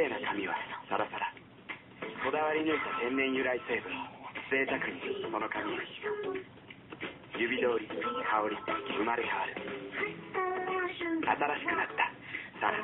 麗な髪はサラサラこだわり抜いた天然由来成分贅沢にその髪指通り香り生まれ変わる。新しくなった「サラ」